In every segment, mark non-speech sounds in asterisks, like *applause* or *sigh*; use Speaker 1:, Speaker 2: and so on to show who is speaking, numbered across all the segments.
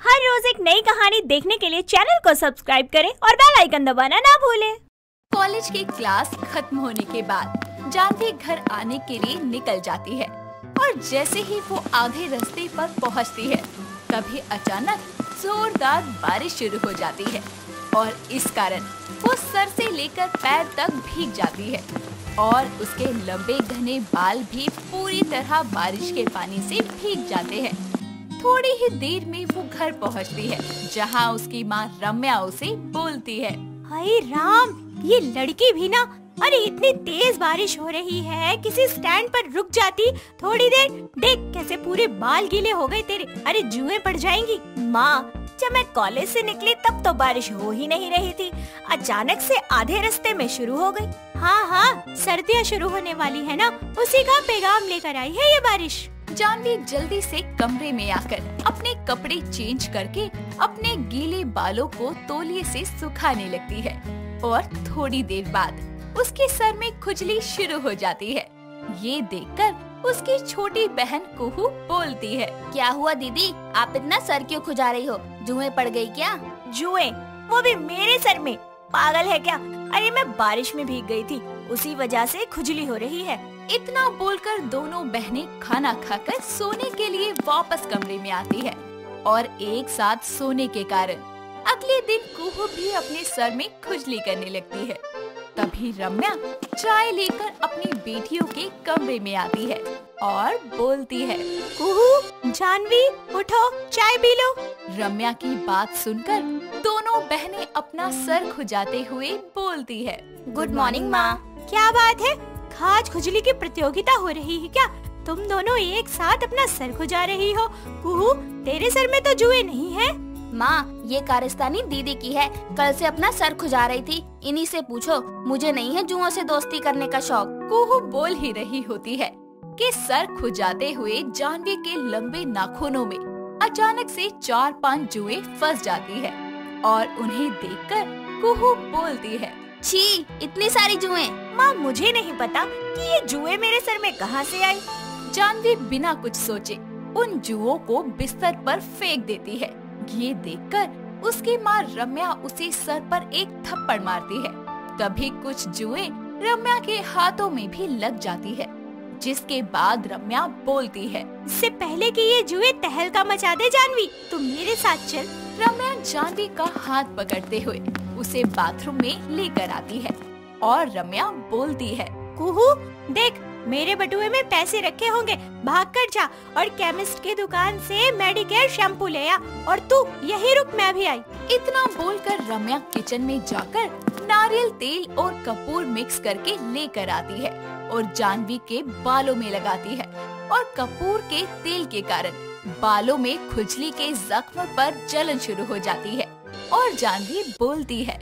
Speaker 1: हर रोज एक नई कहानी देखने के लिए चैनल को सब्सक्राइब करें और बेल आइकन दबाना ना भूलें।
Speaker 2: कॉलेज की क्लास खत्म होने के बाद जानवी घर आने के लिए निकल जाती है और जैसे ही वो आधे रास्ते पर पहुँचती है, तभी अचानक जोरदार बारिश शुरू हो जाती है और इस कारण वो सर से लेकर पैर तक भीग जाती है और उसके लंबे घने बाल भी पूरी तरह बारिश के पानी से भीग जाते हैं थोड़ी ही देर में वो घर पहुँचती है, जहाँ उसकी माँ रम्या उसे बोलती है।
Speaker 1: हाय राम, ये लड़की भी ना, अरे इतनी तेज बारिश हो रही है, किसी स्टैंड पर रुक जाती, थोड़ी देर, देख कैसे पूरे बाल गीले हो गए तेरे, अरे जुए पड़ जाएँगी। माँ, जब मैं कॉलेज से निकली तब तो बारिश हो ही नहीं रही थी, अचानक से आधे रास्ते में शुरू हो गई। हाँ हाँ सर्दियाँ शुरू होने वाली है ना, उसी का पैगाम लेकर आई है ये बारिश।
Speaker 2: जानवी जल्दी से कमरे में आकर अपने कपड़े चेंज करके अपने गीले बालों को तौलिए से सुखाने लगती है और थोड़ी देर बाद उसके सर में खुजली शुरू हो जाती है। ये देखकर उसकी छोटी बहन कुहू बोलती है
Speaker 3: क्या हुआ दीदी? आप इतना सर क्यों खुजा रही हो? जुए पड़ गई क्या?
Speaker 1: जुए? वो भी मेरे सर में। पागल है क्या? अरे मैं बारिश में भीग गई थी। उसी वजह से खुजली हो रही है।
Speaker 2: इतना बोलकर दोनों बहनें खाना खाकर सोने के लिए वापस कमरे में आती है और एक साथ सोने के कारण अगले दिन कुहू भी अपने सर में खुजली करने लगती है। तभी रम्या चाय लेकर अपनी बेटियों के कमरे में आती है और बोलती है,
Speaker 1: कुहू, जानवी, उठो, चाय पी लो।
Speaker 2: रम्या की बात सुनकर दोनों बहनें अपना सर खुजाते हुए बोलती है,
Speaker 3: गुड मॉर्निंग, माँ।
Speaker 1: क्या बात है? खाज खुजली की प्रतियोगिता हो रही है क्या? तुम दोनों एक साथ अपना सर खुजा रही हो। कुहू तेरे सर में तो जुए नहीं है?
Speaker 3: माँ ये कारस्तानी दीदी की है। कल से अपना सर खुजा रही थी। इन्हीं से पूछो मुझे नहीं है जुओं से दोस्ती करने का शौक।
Speaker 2: कुहू बोल ही रही होती है कि सर खुजाते हुए जानवी के लंबे नाखूनों में अचानक से चार पाँच जुए फंस जाती है और उन्हें देखकर कुहू बोलती है
Speaker 3: छी इतनी सारी जुए।
Speaker 1: माँ मुझे नहीं पता कि ये जुए मेरे सर में कहाँ से आई।
Speaker 2: जानवी बिना कुछ सोचे उन जुओं को बिस्तर पर फेंक देती है। ये देखकर उसकी माँ रम्या उसे सर पर एक थप्पड़ मारती है। तभी कुछ जुए रम्या के हाथों में भी लग जाती है जिसके बाद रम्या बोलती है
Speaker 1: इससे पहले कि ये जुए तहलका मचा दे जानवी। तुम मेरे साथ चल।
Speaker 2: रम्या जानवी का हाथ पकड़ते हुए उसे बाथरूम में लेकर आती है और रम्या बोलती है,
Speaker 1: कुहू, देख, मेरे बटुए में पैसे रखे होंगे। भाग कर जा और केमिस्ट की दुकान से मेडिकेयर शैम्पू ले आ और तू यही रुक, मैं भी आई।
Speaker 2: इतना बोलकर रम्या किचन में जाकर नारियल तेल और कपूर मिक्स करके लेकर आती है और जानवी के बालों में लगाती है और कपूर के तेल के कारण बालों में खुजली के जख्म पर जलन शुरू हो जाती है। और जानवी बोलती है।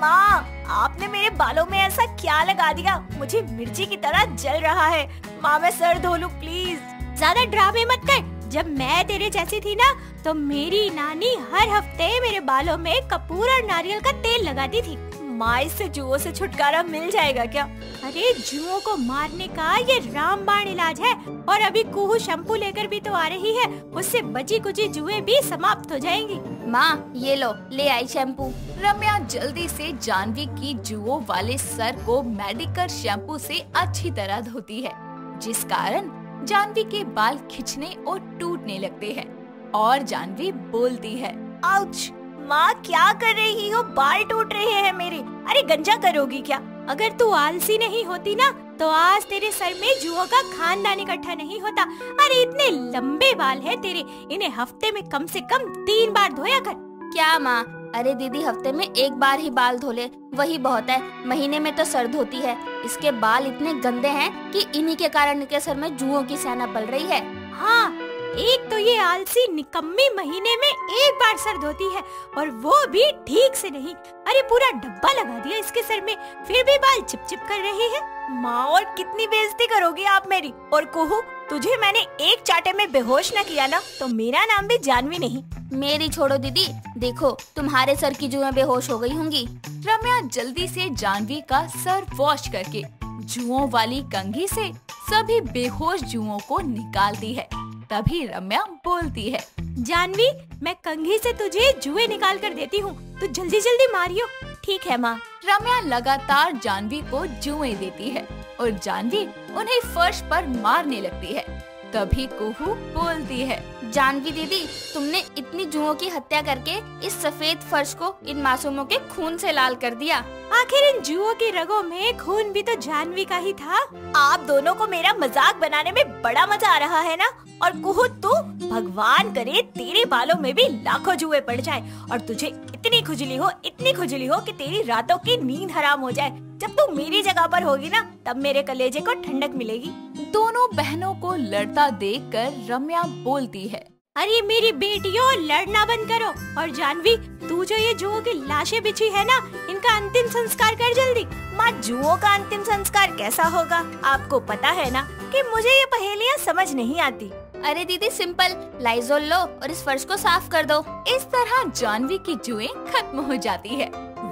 Speaker 1: माँ, आपने मेरे बालों में ऐसा क्या लगा दिया? मुझे मिर्ची की तरह जल रहा है। माँ, मैं सर धो लू, प्लीज़। ज़्यादा ड्रामे मत कर। जब मैं तेरे जैसी थी ना तो मेरी नानी हर हफ़्ते मेरे बालों में कपूर और नारियल का तेल लगाती थी। माँ इससे जुओं से छुटकारा मिल जाएगा क्या? अरे, जुओं को मारने का ये रामबाण इलाज है, और अभी कुहू शैम्पू लेकर भी तो आ रही है, उससे बची कुची जुए भी समाप्त हो जाएँगी।
Speaker 3: माँ, ये लो, ले आई शैम्पू
Speaker 2: रम्या, जल्दी से जानवी की जुओं वाले सर को मेडिकल शैम्पू से अच्छी तरह धोती है, जिस कारण जानवी के बाल खिंचने और टूटने लगते हैं, और जानवी बोलती है,
Speaker 1: आउच माँ क्या कर रही हो? बाल टूट रहे हैं मेरे। अरे गंजा करोगी क्या? अगर तू आलसी नहीं होती ना तो आज तेरे सर में जुओं का खानदान इकट्ठा नहीं होता। अरे इतने लंबे बाल है तेरे। इन्हें हफ़्ते में कम से कम तीन बार धोया कर।
Speaker 3: क्या माँ? अरे दीदी हफ़्ते में एक बार ही बाल धो ले। वही बहुत है। महीने में तो सर धोती है। इसके बाल इतने गंदे हैं कि इन्हीं के कारण इनके सर में जुओं की सेना पल रही है।
Speaker 1: हाँ एक तो ये आलसी निकम्मी महीने में एक बार सर धोती है और वो भी ठीक से नहीं। अरे पूरा डब्बा लगा दिया इसके सर में फिर भी बाल चिप चिप कर रही है। माँ और कितनी बेइज्जती करोगी आप मेरी और कोहू तुझे मैंने एक चाटे में बेहोश न किया ना तो मेरा नाम भी जानवी नहीं।
Speaker 3: मेरी छोड़ो दीदी देखो तुम्हारे सर की जुएँ बेहोश हो गई होंगी।
Speaker 2: रम्या जल्दी से जानवी का सर वॉश करके जुओं वाली कंघी से सभी बेहोश जुओं को निकालती है। तभी रम्या बोलती है,
Speaker 1: जानवी, मैं कंघी से तुझे जुए निकाल कर देती हूँ। तू जल्दी जल्दी मारियो। ठीक है माँ।
Speaker 2: रम्या लगातार जानवी को जुए देती है और जानवी उन्हें फर्श पर मारने लगती है। तभी कुहू बोलती है
Speaker 3: जानवी दीदी, तुमने इतनी जुओं की हत्या करके इस सफ़ेद फर्श को इन मासूमों के खून से लाल कर दिया।
Speaker 1: आखिर इन जुओं के रगों में खून भी तो जानवी का ही था। आप दोनों को मेरा मज़ाक बनाने में बड़ा मज़ा आ रहा है ना? और कुहू, तू, भगवान करे, तेरे बालों में भी लाखों जुए पड़ जाए, और तुझे इतनी खुजली हो इतनी खुजली हो कि तेरी रातों की नींद हराम हो जाए। जब तू मेरी जगह पर होगी ना तब मेरे कलेजे को ठंडक मिलेगी।
Speaker 2: दोनों बहनों को लड़ता देखकर रम्या बोलती है
Speaker 1: अरे मेरी बेटियों लड़ना बंद करो। और जानवी तू जो ये जुओं की लाशें बिछी है ना इनका अंतिम संस्कार कर जल्दी। माँ जुओं का अंतिम संस्कार कैसा होगा? आपको पता है ना कि मुझे ये पहेलियाँ समझ नहीं आती।
Speaker 3: अरे दीदी सिंपल लाइजोल लो और इस फर्श को साफ़ कर दो।
Speaker 2: इस तरह जानवी की जुए खत्म हो जाती है।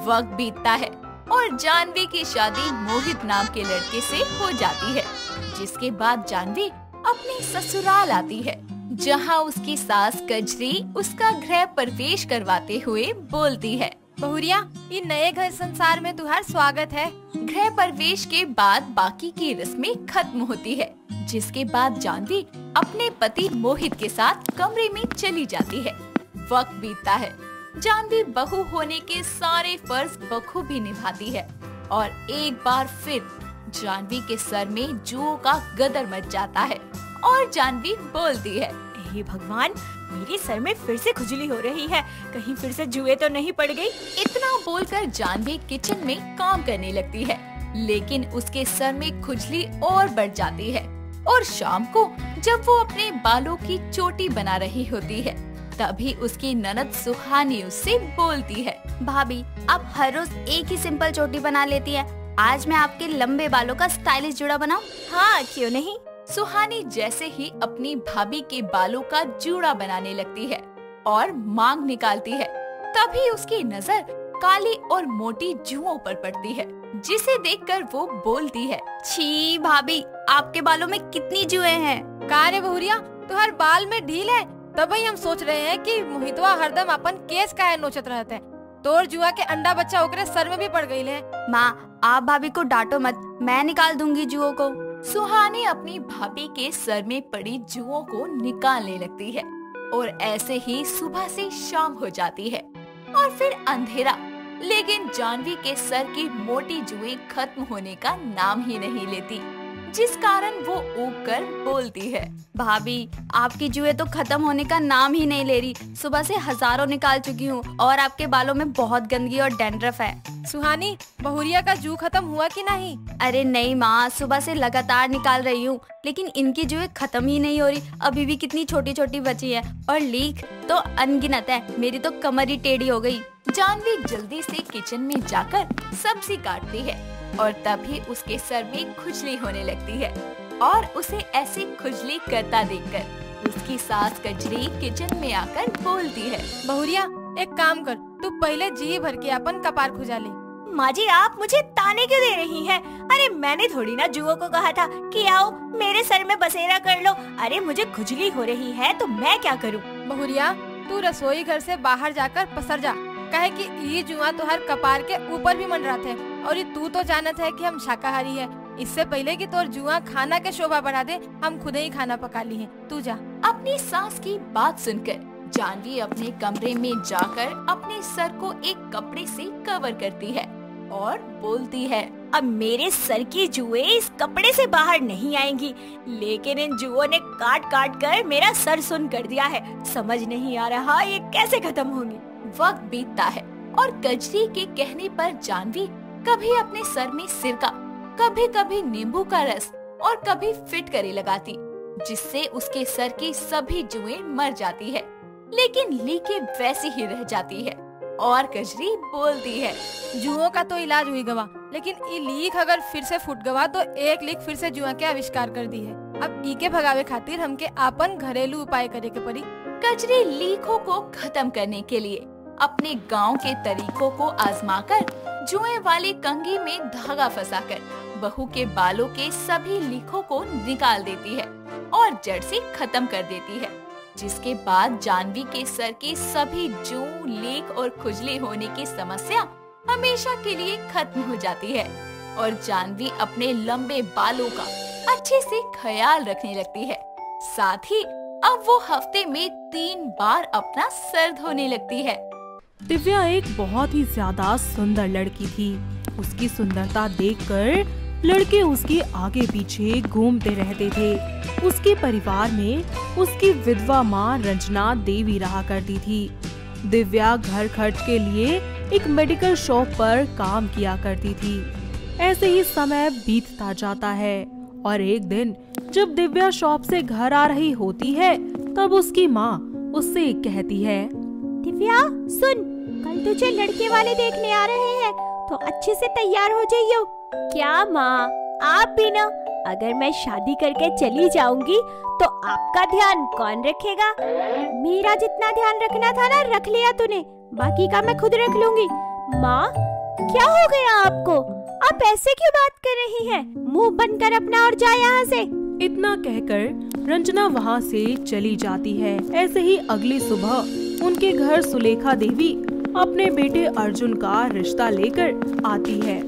Speaker 2: वक्त बीतता है और जानवी की शादी मोहित नाम के लड़के से हो जाती है, जिसके बाद जानवी अपने ससुराल आती है, जहाँ उसकी सास कजरी उसका गृह प्रवेश करवाते हुए बोलती है।
Speaker 1: बहुरिया, ये नए घर संसार में तुम्हार स्वागत है।
Speaker 2: गृह प्रवेश के बाद बाकी की रस्में खत्म होती है, जिसके बाद जानवी अपने पति मोहित के साथ कमरे में चली जाती है। वक्त बीतता है। जानवी बहू होने के सारे फ़र्ज़ बखूबी निभाती है और एक बार फिर जानवी के सर में जुओं का गदर मच जाता है और जानवी बोलती है,
Speaker 1: हे भगवान मेरे सर में फिर से खुजली हो रही है। कहीं फिर से जुए तो नहीं पड़ गई?
Speaker 2: इतना बोलकर जानवी किचन में काम करने लगती है। लेकिन उसके सर में खुजली और बढ़ जाती है। और शाम को जब वो अपने बालों की चोटी बना रही होती है तभी उसकी ननद सुहानी उससे बोलती है
Speaker 3: भाभी आप हर रोज एक ही सिंपल चोटी बना लेती है। आज मैं आपके लंबे बालों का स्टाइलिश जुड़ा बनाऊँ?
Speaker 1: हाँ क्यों नहीं?
Speaker 2: सुहानी जैसे ही अपनी भाभी के बालों का जूड़ा बनाने लगती है और मांग निकालती है तभी उसकी नज़र काली और मोटी जुओं पर पड़ती है जिसे देखकर वो बोलती है
Speaker 3: छी भाभी आपके बालों में कितनी जुए हैं?
Speaker 1: कार्य बहुरिया? तुहार बाल में ढील है। तभी हम सोच रहे हैं कि मोहितवा हरदम अपन केस का है नोचत रहते हैं। तोर जुआ के अंडा बच्चा ओकरे सर में भी पड़ गई है।
Speaker 3: माँ आप भाभी को डांटो मत मैं निकाल दूँगी जुओं को।
Speaker 2: सुहानी अपनी भाभी के सर में पड़ी जुओं को निकालने लगती है और ऐसे ही सुबह से शाम हो जाती है और फिर अंधेरा। लेकिन जानवी के सर की मोटी जुए खत्म होने का नाम ही नहीं लेती। जिस कारण वो ऊब कर बोलती है।
Speaker 3: भाभी आपकी जुए तो खत्म होने का नाम ही नहीं ले रही। सुबह से हज़ारों निकाल चुकी हूँ और आपके बालों में बहुत गंदगी और डेंड्रफ है।
Speaker 1: सुहानी बहुरिया का जू खत्म हुआ कि नहीं?
Speaker 3: अरे नहीं माँ सुबह से लगातार निकाल रही हूँ लेकिन इनकी जुए खत्म ही नहीं हो रही। अभी भी कितनी छोटी छोटी बची है और लीक तो अनगिनत है। मेरी तो कमर ही टेढ़ी हो गई।
Speaker 2: जानवी जल्दी से किचन में जाकर सब्ज़ी काटती है। और तभी उसके सर में खुजली होने लगती है और उसे ऐसी खुजली करता देखकर उसकी सास कचरी किचन में आकर बोलती है
Speaker 1: बहुरिया एक काम कर तू पहले जी भर के अपन कपार खुजा ले। माँ जी आप मुझे ताने क्यों दे रही हैं? अरे मैंने थोड़ी ना जुओ को कहा था कि आओ मेरे सर में बसेरा कर लो। अरे मुझे खुजली हो रही है तो मैं क्या करूँ? बहुरिया तू रसोई घर से बाहर जाकर पसर जा। कहे कि ये जुआ तो हर कपार के ऊपर भी मन रहा थे और ये तू तो जानत है कि हम शाकाहारी है। इससे पहले कि तोर जुआ खाना के शोभा बढ़ा दे, हम खुद ही खाना पका ली है। तू जा।
Speaker 2: अपनी सास की बात सुनकर, जानवी अपने कमरे में जाकर अपने सर को एक कपड़े से कवर करती है और बोलती है,
Speaker 1: अब मेरे सर की जुए इस कपड़े से बाहर नहीं आएँगी। लेकिन इन जुओं ने काट काट कर मेरा सर सुन कर दिया है। समझ नहीं आ रहा ये कैसे खत्म होंगी?
Speaker 2: वक्त बीतता है और कजरी के कहने पर जानवी कभी अपने सर में सिरका कभी कभी नींबू का रस और कभी फिट करे लगाती जिससे उसके सर की सभी जुएँ मर जाती है। लेकिन लीके वैसी ही रह जाती है और कजरी बोलती है।
Speaker 1: जुओं का तो इलाज हुई गवा लेकिन लीक अगर फिर से फुट गवा तो एक लीक फिर से जुआ के आविष्कार कर दी है? अब ई के भगावे खातिर हमके आपन घरेलू उपाय करे के पड़ी।
Speaker 2: कजरी लीकों को खत्म करने के लिए अपने गाँव के तरीकों को आजमाकर जुए वाली कंगी में धागा फंसाकर बहू के बालों के सभी लीखों को निकाल देती है और जड़ से खत्म कर देती है, जिसके बाद जानवी के सर के सभी जू लीक और खुजली होने की समस्या हमेशा के लिए खत्म हो जाती है और जानवी अपने लंबे बालों का अच्छे से ख्याल रखने लगती है। साथ ही अब वो हफ़्ते में तीन बार अपना सर धोने लगती है।
Speaker 4: दिव्या एक बहुत ही ज़्यादा सुंदर लड़की थी। उसकी सुंदरता देखकर लड़के उसके आगे पीछे घूमते रहते थे। उसके परिवार में उसकी विधवा माँ रंजना देवी रहा करती थी। दिव्या घर खर्च के लिए एक मेडिकल शॉप पर काम किया करती थी। ऐसे ही समय बीतता जाता है और एक दिन जब दिव्या शॉप से घर आ रही होती है, तब उसकी माँ उससे कहती है,
Speaker 1: दिव्या, सुन कल तुझे लड़के वाले देखने आ रहे हैं तो अच्छे से तैयार हो जाइयो। क्या माँ? आप भी ना, अगर मैं शादी करके चली जाऊँगी तो आपका ध्यान कौन रखेगा? मेरा जितना ध्यान रखना था ना, रख लिया तूने, बाकी का मैं खुद रख लूँगी। माँ, क्या हो गया आपको? आप ऐसे क्यों बात कर रही हैं? मुँह बंद कर अपना और जा यहाँ से।
Speaker 4: इतना कहकर रंजना वहाँ से चली जाती है। ऐसे ही अगली सुबह उनके घर सुलेखा देवी अपने बेटे अर्जुन का रिश्ता लेकर आती है।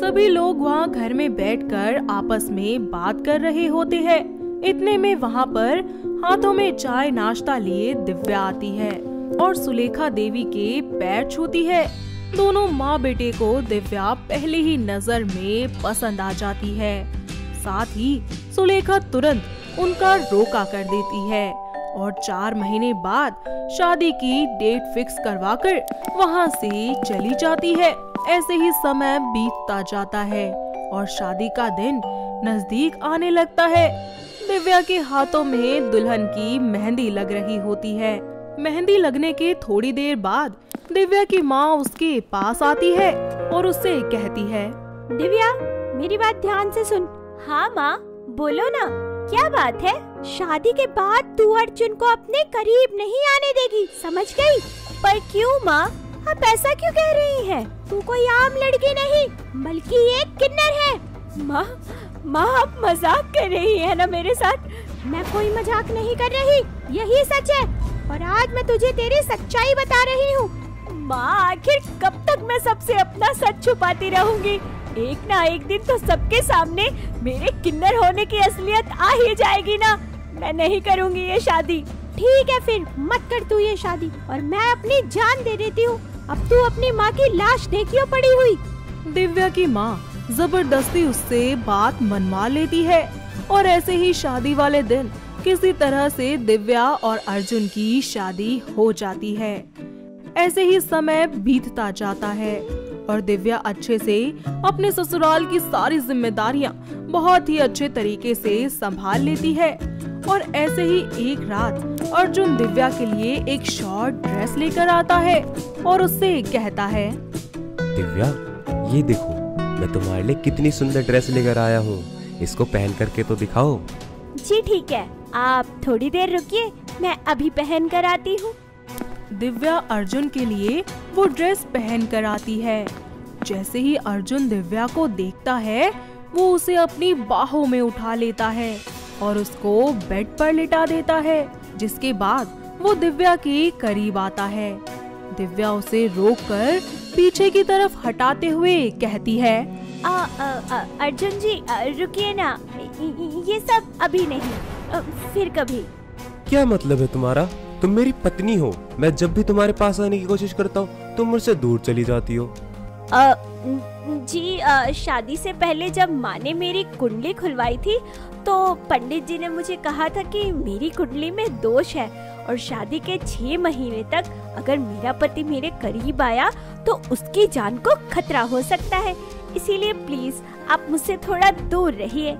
Speaker 4: सभी लोग वहाँ घर में बैठकर आपस में बात कर रहे होते हैं। इतने में वहाँ पर हाथों में चाय नाश्ता लिए दिव्या आती है और सुलेखा देवी के पैर छूती है। दोनों माँ बेटे को दिव्या पहले ही नज़र में पसंद आ जाती है। साथ ही सुलेखा तुरंत उनका रोका कर देती है। और चार महीने बाद शादी की डेट फिक्स करवाकर वहाँ से चली जाती है। ऐसे ही समय बीतता जाता है और शादी का दिन नज़दीक आने लगता है। दिव्या के हाथों में दुल्हन की मेहंदी लग रही होती है। मेहंदी लगने के थोड़ी देर बाद दिव्या की माँ उसके पास आती है और उससे कहती है,
Speaker 1: दिव्या, मेरी बात ध्यान से सुन। हाँ माँ, बोलो ना। क्या बात है? शादी के बाद तू अर्जुन को अपने करीब नहीं आने देगी, समझ गई? पर क्यों माँ? आप ऐसा क्यों कह रही हैं? तू कोई आम लड़की नहीं, बल्कि एक किन्नर है। माँ माँ, आप मज़ाक कर रही है ना मेरे साथ? मैं कोई मज़ाक नहीं कर रही, यही सच है। और आज मैं तुझे तेरी सच्चाई बता रही हूँ। माँ, आखिर कब तक मैं सबसे अपना सच छुपाती रहूँगी? एक ना एक दिन तो सबके सामने मेरे किन्नर होने की असलियत आ ही जाएगी ना। मैं नहीं करूँगी ये शादी। ठीक है फिर, मत कर तू ये शादी। और मैं अपनी जान दे देती हूँ। अब तू अपनी माँ की लाश देखियो पड़ी हुई।
Speaker 4: दिव्या की माँ ज़बरदस्ती उससे बात मनवा लेती है। और ऐसे ही शादी वाले दिन किसी तरह से दिव्या और अर्जुन की शादी हो जाती है। ऐसे ही समय बीतता जाता है। और दिव्या अच्छे से अपने ससुराल की सारी जिम्मेदारियाँ बहुत ही अच्छे तरीके से संभाल लेती है। और ऐसे ही एक रात अर्जुन दिव्या के लिए एक शॉर्ट ड्रेस लेकर आता है और उससे कहता है
Speaker 5: दिव्या ये देखो मैं तुम्हारे लिए कितनी सुंदर ड्रेस लेकर आया हूँ। इसको पहन करके तो दिखाओ।
Speaker 1: जी ठीक है आप थोड़ी देर रुकिए मैं अभी पहन कर आती हूँ।
Speaker 4: दिव्या अर्जुन के लिए वो ड्रेस पहन कर आती है। जैसे ही अर्जुन दिव्या को देखता है वो उसे अपनी बाहों में उठा लेता है और उसको बेड पर लिटा देता है जिसके बाद वो दिव्या के करीब आता है। दिव्या उसे रोककर पीछे की तरफ़ हटाते हुए कहती है आ, आ, आ,
Speaker 1: अर्जुन जी रुकिए ना ये सब अभी नहीं फिर कभी।
Speaker 5: क्या मतलब है तुम्हारा? तुम मेरी पत्नी हो। मैं जब भी तुम्हारे पास आने की कोशिश करता हूँ तुम मुझसे दूर चली जाती हो।
Speaker 1: आ, जी आ, शादी से पहले जब माँ ने मेरी कुंडली खुलवाई थी तो पंडित जी ने मुझे कहा था कि मेरी कुंडली में दोष है और शादी के छह महीने तक अगर मेरा पति मेरे करीब आया तो उसकी जान को खतरा हो सकता है। इसीलिए प्लीज़ आप मुझसे थोड़ा दूर रहिए।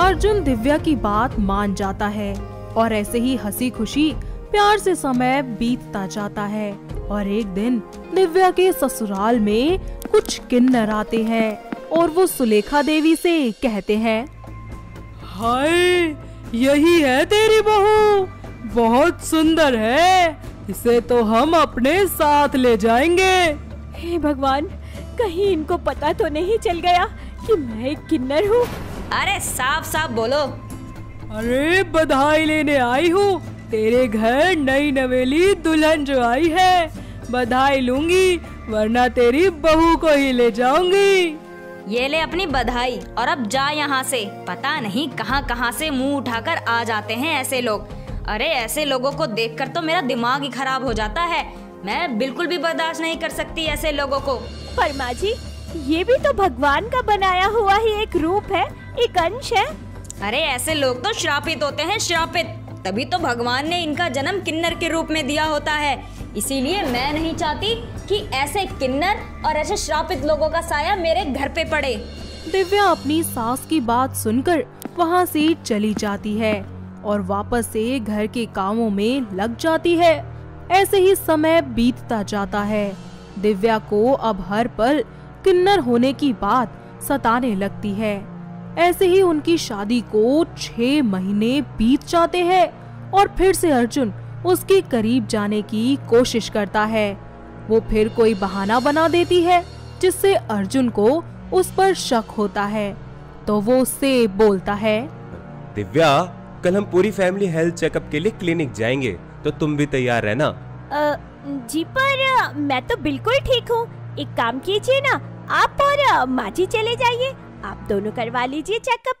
Speaker 4: अर्जुन दिव्या की बात मान जाता है और ऐसे ही हँसी खुशी प्यार से समय बीतता जाता है और एक दिन दिव्या के ससुराल में कुछ किन्नर आते हैं और वो सुलेखा देवी से कहते हैं
Speaker 6: हाय यही है तेरी बहू। बहुत सुंदर है। इसे तो हम अपने साथ ले जाएँगे।
Speaker 1: हे भगवान कहीं इनको पता तो नहीं चल गया कि मैं एक किन्नर हूँ।
Speaker 7: अरे साफ़ साफ़ बोलो।
Speaker 6: अरे बधाई लेने आई हूँ।
Speaker 8: तेरे घर नई नवेली दुल्हन जो आई है बधाई लूँगी वरना तेरी बहू को ही ले जाऊँगी।
Speaker 6: ये ले अपनी बधाई और अब जा यहाँ से। पता नहीं कहाँ कहाँ से मुँह उठाकर आ जाते हैं ऐसे लोग। अरे ऐसे लोगों को देखकर तो मेरा दिमाग ही खराब हो जाता है। मैं बिल्कुल भी बर्दाश्त नहीं कर सकती ऐसे लोगों को।
Speaker 7: पर माँ जी ये भी तो भगवान का बनाया हुआ ही एक रूप है एक अंश है।
Speaker 6: अरे ऐसे लोग तो श्रापित होते हैं श्रापित। तभी तो भगवान ने इनका जन्म किन्नर के रूप में दिया होता है। इसीलिए मैं नहीं चाहती कि ऐसे किन्नर और ऐसे श्रापित लोगों का साया मेरे घर पे पड़े।
Speaker 4: दिव्या अपनी सास की बात सुनकर वहाँ से चली जाती है और वापस से घर के कामों में लग जाती है। ऐसे ही समय बीतता जाता है। दिव्या को अब हर पल किन्नर होने की बात सताने लगती है। ऐसे ही उनकी शादी को छह महीने बीत जाते हैं और फिर से अर्जुन उसके करीब जाने की कोशिश करता है। वो फिर कोई बहाना बना देती है जिससे अर्जुन को उस पर शक होता है। तो वो उससे बोलता है
Speaker 5: दिव्या कल हम पूरी फैमिली हेल्थ चेकअप के लिए क्लिनिक जाएँगे तो तुम भी तैयार रहना।
Speaker 7: अ, जी पर मैं तो बिल्कुल ठीक हूँ। एक काम कीजिए ना आप और माँ जी चले जाइए। आप दोनों करवा लीजिए चेकअप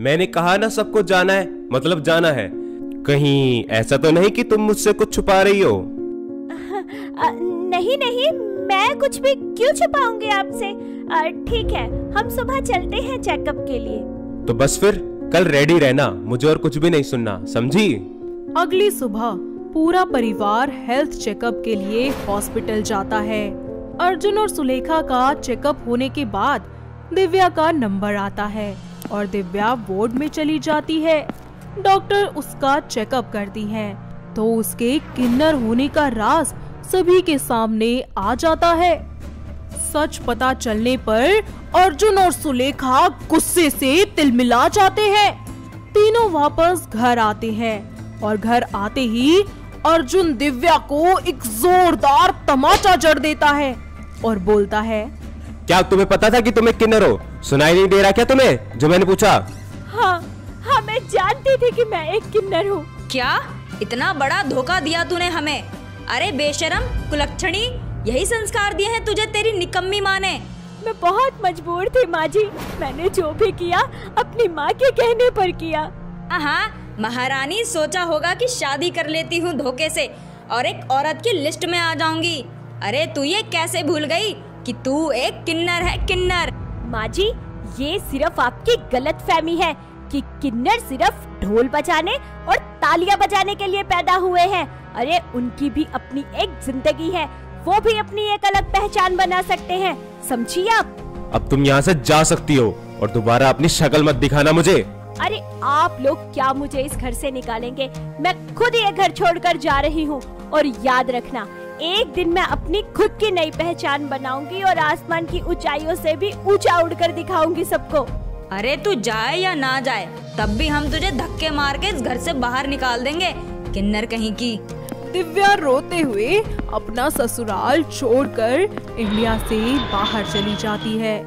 Speaker 5: मैंने कहा ना सबको जाना है मतलब जाना है। कहीं ऐसा तो नहीं कि तुम मुझसे कुछ छुपा रही हो। *laughs*
Speaker 7: अ, नहीं नहीं मैं कुछ भी क्यों छुपाऊँगी आपसे? ठीक है हम सुबह चलते हैं चेकअप के लिए।
Speaker 5: तो बस फिर कल रेडी रहना मुझे और कुछ भी नहीं सुनना समझी?
Speaker 4: अगली सुबह पूरा परिवार हेल्थ चेकअप के लिए हॉस्पिटल जाता है। अर्जुन और सुलेखा का चेकअप होने के बाद दिव्या का नंबर आता है और दिव्या वार्ड में चली जाती है। डॉक्टर उसका चेकअप करती है तो उसके किन्नर होने का राज सभी के सामने आ जाता है। सच पता चलने पर अर्जुन और सुलेखा गुस्से से तिलमिला जाते हैं। तीनों वापस घर आते हैं और घर आते ही अर्जुन दिव्या को एक जोरदार तमाचा जड़ देता है और बोलता है
Speaker 5: क्या तुम्हें पता था कि तुम एक किन्नर हो? सुनाई नहीं दे रहा क्या तुम्हें? जो मैंने पूछा।
Speaker 7: हाँ हाँ मैं जानती थी कि मैं एक किन्नर हूँ।
Speaker 6: क्या? इतना बड़ा धोखा दिया तूने हमें। अरे बेशरम कुलक्षणी यही संस्कार दिए हैं तुझे तेरी निकम्मी माँ ने।
Speaker 7: मैं बहुत मजबूर थी माँ जी। मैंने जो भी किया अपनी माँ के कहने पर किया।
Speaker 6: हाँ महारानी सोचा होगा कि शादी कर लेती हूँ धोखे से और एक औरत की लिस्ट में आ जाऊँगी। अरे तू ये कैसे भूल गई? कि तू एक किन्नर है किन्नर।
Speaker 7: माँ जी ये सिर्फ़ आपकी गलत फहमी है कि किन्नर सिर्फ़ ढोल बजाने और तालियाँ बजाने के लिए पैदा हुए हैं। अरे उनकी भी अपनी एक ज़िंदगी है वो भी अपनी एक अलग पहचान बना सकते हैं। समझिए आप?
Speaker 5: अब तुम यहाँ से जा सकती हो और दोबारा अपनी शक्ल मत दिखाना मुझे।
Speaker 7: अरे आप लोग क्या मुझे इस घर से निकालेंगे? मैं खुद ये घर छोड़कर जा रही हूँ। और याद रखना एक दिन मैं अपनी खुद की नई पहचान बनाऊँगी और आसमान की ऊंचाइयों से भी ऊँचा उड़कर दिखाऊँगी सबको।
Speaker 6: अरे तू जाए या ना जाए तब भी हम तुझे धक्के मार के इस घर से बाहर निकाल देंगे। किन्नर कहीं की?
Speaker 4: दिव्या रोते हुए अपना ससुराल छोड़कर इंडिया से बाहर चली जाती है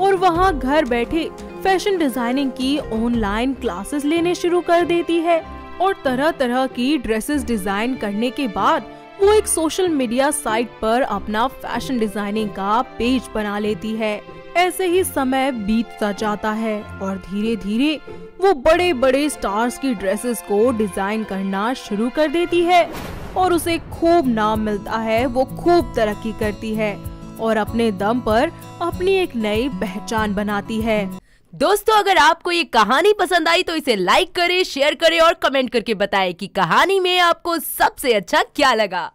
Speaker 4: और वहाँ घर बैठे फ़ैशन डिज़ाइनिंग की ऑनलाइन क्लासेस लेने शुरू कर देती है और तरह तरह की ड्रेसेस डिज़ाइन करने के बाद वो एक सोशल मीडिया साइट पर अपना फ़ैशन डिज़ाइनिंग का पेज बना लेती है। ऐसे ही समय बीतता जाता है और धीरे धीरे वो बड़े बड़े स्टार्स की ड्रेसेस को डिज़ाइन करना शुरू कर देती है और उसे खूब नाम मिलता है, वो खूब तरक्की करती है और अपने दम पर अपनी एक नई पहचान बनाती है।
Speaker 9: दोस्तों, अगर आपको ये कहानी पसंद आई तो इसे लाइक करें शेयर करें और कमेंट करके बताएँ कि कहानी में आपको सबसे अच्छा क्या लगा।